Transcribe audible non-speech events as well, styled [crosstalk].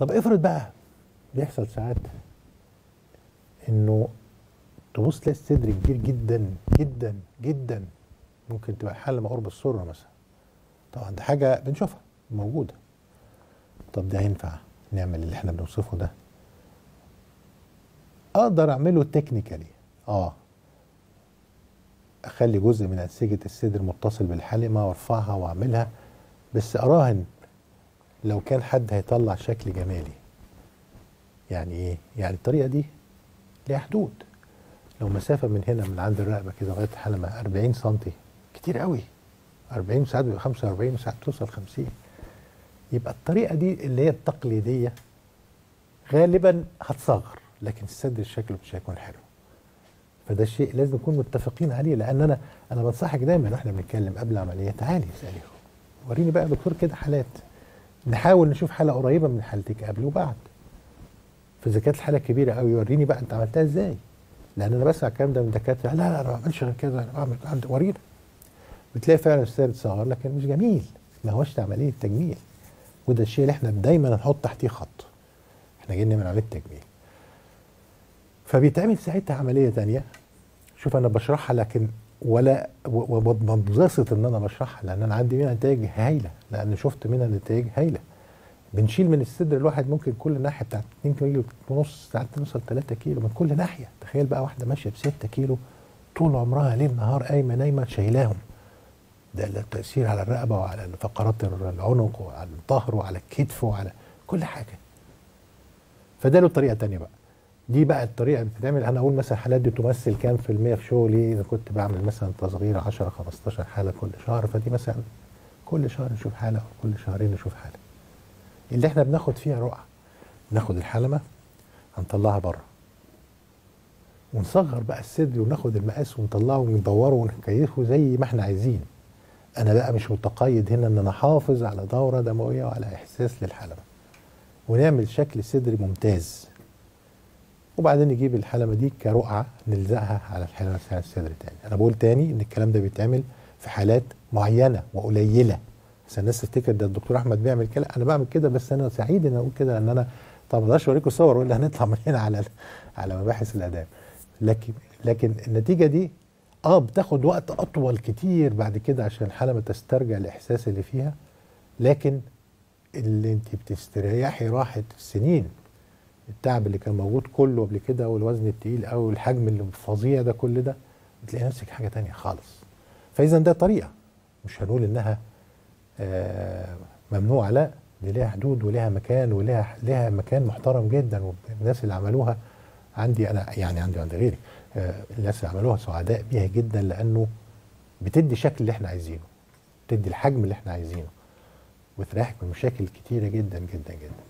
طب افرض بقى بيحصل ساعات انه تبص تلاقي الصدر كبير جدا جدا جدا. ممكن تبقى حل ما قرب السره مثلا. طبعا ده حاجة بنشوفها موجودة. طب ده ينفع نعمل اللي إحنا بنوصفه ده؟ أقدر أعمله تكنيكالي آه. أخلي جزء من أنسجة الصدر متصل بالحلمة وأرفعها وأعملها بس أراهن لو كان حد هيطلع شكل جمالي. يعني إيه؟ يعني الطريقة دي ليها حدود. لو مسافة من هنا من عند الرقبة كده لغاية الحلمه 40 سم كتير قوي. 40 ساعات بيبقى 45 ساعات توصل 50 يبقى الطريقة دي اللي هي التقليدية غالبا هتصغر لكن الصدر شكله مش هيكون حلو. فده الشيء لازم نكون متفقين عليه لأن أنا أنا بنصحك دايما وإحنا بنتكلم قبل العملية تعالي اسألي. وريني بقى دكتور كده حالات. نحاول نشوف حالة قريبة من حالتك قبل وبعد. فإذا كانت الحالة كبيرة قوي وريني بقى أنت عملتها إزاي. لأن أنا بسمع الكلام ده من دكاترة لا لا أنا ما بعملش غير كده أنا بعمل ورينا. بتلاقي فعلا السير صغر لكن مش جميل ما هوش عملية تجميل. وده الشيء اللي إحنا دايما نحط تحتيه خط. إحنا جايين نعمل عملية تجميل. فبيتعمل ساعتها عملية تانية. شوف أنا بشرحها لكن ولا وبنبسط إن أنا بشرحها لأن أنا عندي منها نتائج هايلة لأن شفت منها نتائج هايلة. بنشيل من الصدر الواحد ممكن كل ناحية بتاعت 2 كيلو ونص ساعات توصل 3 كيلو من كل ناحية. تخيل بقى واحدة ماشية ب 6 كيلو طول عمرها ليل نهار قايمة نايمة شايلاهم. ده التاثير على الرقبة وعلى فقرات العنق وعلى الظهر وعلى الكتف وعلى كل حاجة. فده له طريقة تانية بقى. دي بقى الطريقة اللي بتتعمل. أنا أقول مثلا الحالات دي تمثل كام في المية في شغلي؟ إذا كنت بعمل مثلا تصغير 10 15 حالة كل شهر فدي مثلا كل شهر نشوف حالة كل شهرين نشوف حالة. اللي إحنا بناخد فيها رقعة ناخد الحلمة هنطلعها بره. ونصغر بقى الصدر وناخد المقاس ونطلعه وندوره ونكيفه زي ما إحنا عايزين. أنا بقى مش متقيد هنا إن أنا احافظ على دورة دموية وعلى إحساس للحلمة. ونعمل شكل صدري ممتاز. وبعدين نجيب الحلمه دي كرقعة نلزقها على الحلمه بتاع الصدر تاني أنا بقول تاني إن الكلام ده بيتعمل في حالات معينة وقليلة. بس الناس تفتكر ده الدكتور أحمد بيعمل كده. أنا بعمل كده بس أنا سعيد إن أقول كده لأن أنا طب ما أوريكم صور ولا هنطلع [laughs] من هنا على على مباحث الآداب. لكن لكن النتيجة دي آه بتاخد وقت أطول كتير بعد كده عشان الحلمه تسترجع الإحساس اللي فيها. لكن اللي أنت بتستريحي راحه سنين. التعب اللي كان موجود كله قبل كده والوزن التقيل أو الحجم اللي فظيع ده كل ده بتلاقي نفسك حاجة تانية خالص. فإذا ده طريقة مش هنقول إنها آه ممنوعة لا دي ليها حدود وليها مكان وليها ليها مكان محترم جدا والناس اللي عملوها عندي أنا يعني عندي عند غيري آه الناس اللي عملوها سعداء بيها جدا لأنه بتدي شكل اللي إحنا عايزينه بتدي الحجم اللي إحنا عايزينه وتريحك من مشاكل كتيرة جدا جدا جدا.